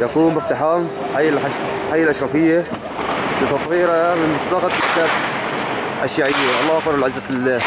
يقوم باقتحام حي الحش... حي الأشرفية لتطهيرها من متزاقة الفساد الشيعية الله أكبر العزة لله